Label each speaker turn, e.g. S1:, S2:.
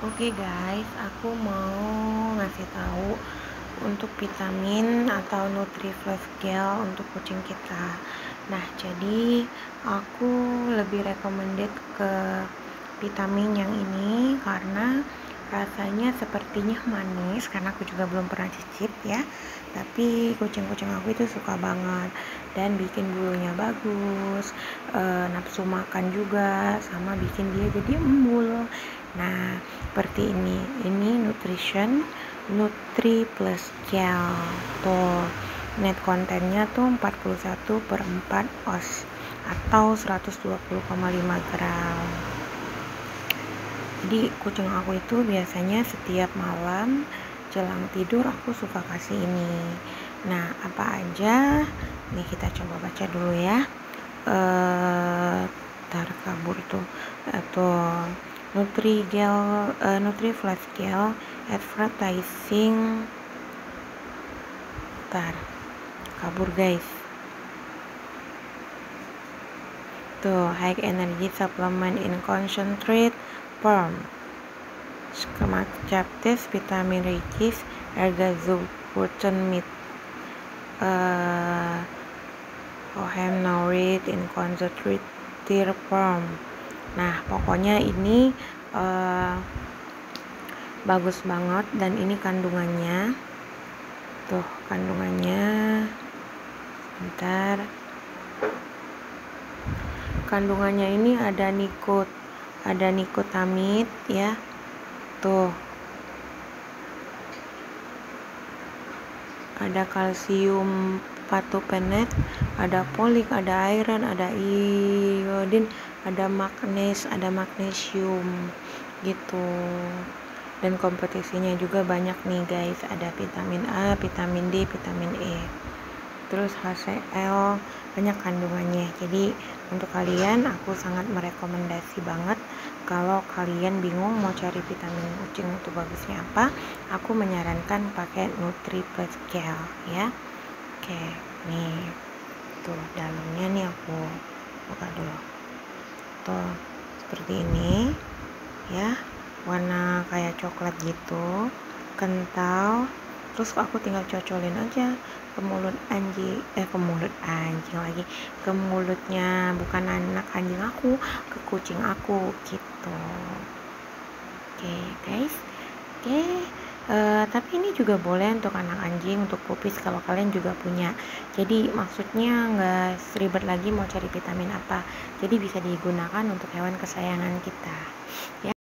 S1: Oke guys, aku mau ngasih tahu untuk vitamin atau NutriFlash Gel untuk kucing kita. Nah, jadi aku lebih recommended ke vitamin yang ini karena rasanya sepertinya manis karena aku juga belum pernah cicip ya tapi kucing-kucing aku itu suka banget dan bikin bulunya bagus e, nafsu makan juga sama bikin dia jadi embul nah seperti ini. Ini nutrition nutri plus gel tuh net kontennya tuh 41 per 4 oz atau 120,5 gram. Jadi kucing aku itu biasanya setiap malam jelang tidur aku suka kasih ini. Nah apa aja? Nih kita coba baca dulu ya. Eh tar kabur tuh. Atau Nutri Gel uh, Nutri Flash Gel advertising. Tar kabur guys. Tuh high energy supplement in concentrate form. Schemacaptis vitamin rich ergazoprotein meat uh, Ohem nourished in concentrate form nah pokoknya ini uh, bagus banget dan ini kandungannya. Tuh kandungannya. Bentar. Kandungannya ini ada nikot ada nikotamid ya. Tuh. Ada kalsium patopenet ada folik ada iron ada iodin ada magnes ada magnesium gitu. Dan kompetisinya juga banyak nih guys. Ada vitamin A vitamin D vitamin E. Terus HCl banyak kandungannya. Jadi untuk kalian aku sangat merekomendasi banget. Kalau kalian bingung mau cari vitamin kucing itu bagusnya apa aku menyarankan pakai Nutri Plus Gel ya oke nih. Tuh dalamnya nih aku buka dulu. Tuh seperti ini ya. Warna kayak coklat gitu kental. Terus aku tinggal cocolin aja ke mulut anjing eh ke mulut anjing lagi. Ke mulutnya bukan anak anjing aku ke kucing aku gitu. Oke okay, guys. Oke. okay. Tapi ini juga boleh untuk anak anjing untuk pupis kalau kalian juga punya. Jadi maksudnya nggak ribet lagi mau cari vitamin apa. Jadi bisa digunakan untuk hewan kesayangan kita ya